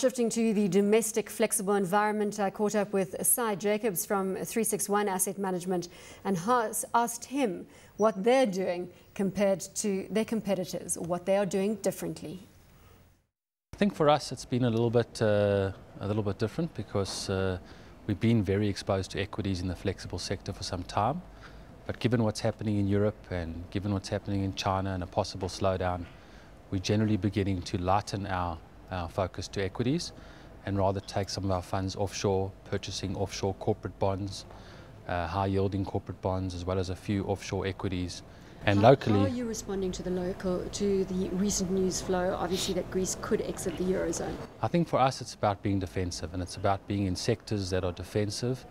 Shifting to the domestic flexible environment, I caught up with Cy Jacobs from 36One Asset Management and asked him what they're doing compared to their competitors, or what they are doing differently. I think for us it's been a little bit uh, a little bit different because uh, we've been very exposed to equities in the flexible sector for some time. But given what's happening in Europe and given what's happening in China and a possible slowdown, we're generally beginning to lighten our our focus to equities and rather take some of our funds offshore, purchasing offshore corporate bonds, uh, high yielding corporate bonds, as well as a few offshore equities. And how, locally, how are you responding to the local to the recent news flow? Obviously, that Greece could exit the eurozone. I think for us, it's about being defensive, and it's about being in sectors that are defensive,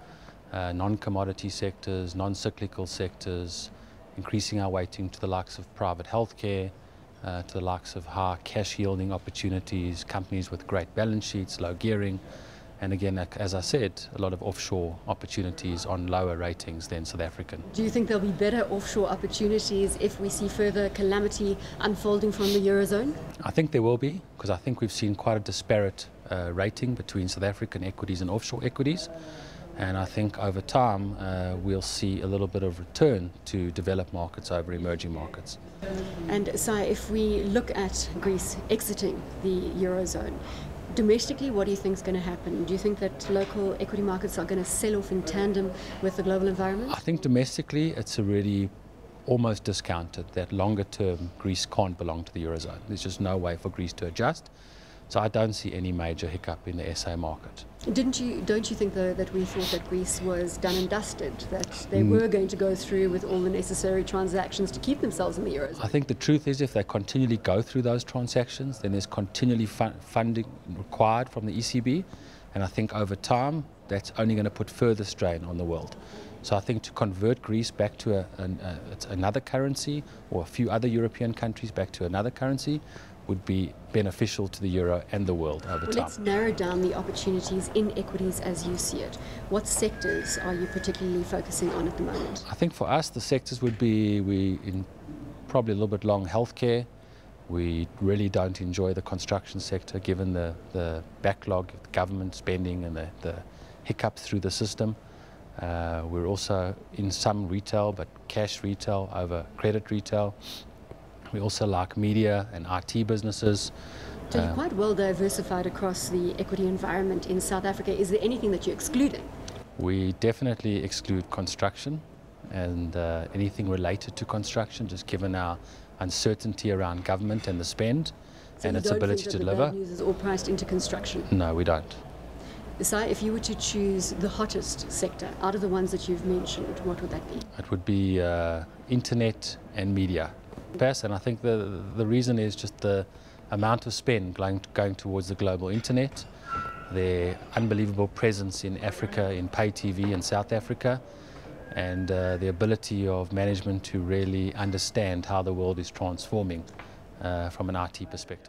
uh, non-commodity sectors, non-cyclical sectors, increasing our weighting to the likes of private healthcare, uh, to the likes of high cash yielding opportunities, companies with great balance sheets, low gearing, and again, as I said, a lot of offshore opportunities on lower ratings than South African. Do you think there'll be better offshore opportunities if we see further calamity unfolding from the Eurozone? I think there will be, because I think we've seen quite a disparate uh, rating between South African equities and offshore equities. And I think over time uh, we'll see a little bit of return to developed markets over emerging markets. And so if we look at Greece exiting the Eurozone, domestically, what do you think is going to happen? Do you think that local equity markets are going to sell off in tandem with the global environment? I think domestically it's already almost discounted that longer term Greece can't belong to the Eurozone. There's just no way for Greece to adjust. So I don't see any major hiccup in the SA market. Didn't you? Don't you think though that we thought that Greece was done and dusted? That they mm. were going to go through with all the necessary transactions to keep themselves in the eurozone? I think the truth is, if they continually go through those transactions, then there's continually fun funding required from the ECB, and I think over time that's only going to put further strain on the world. So I think to convert Greece back to a, an, a, another currency or a few other European countries back to another currency would be beneficial to the euro and the world over well, time. Let's narrow down the opportunities in equities as you see it. What sectors are you particularly focusing on at the moment? I think for us the sectors would be we in probably a little bit long healthcare. We really don't enjoy the construction sector given the, the backlog of government spending and the, the hiccups through the system. Uh, we're also in some retail, but cash retail over credit retail. We also like media and IT businesses. So you're uh, quite well diversified across the equity environment in South Africa. Is there anything that you're excluding? We definitely exclude construction and uh, anything related to construction, just given our uncertainty around government and the spend so and its ability to deliver. News is all priced into construction? No, we don't. Isai, if you were to choose the hottest sector out of the ones that you've mentioned, what would that be? It would be uh, internet and media. Best, and I think the, the reason is just the amount of spend going, going towards the global internet, their unbelievable presence in Africa, in pay TV in South Africa, and uh, the ability of management to really understand how the world is transforming uh, from an IT perspective.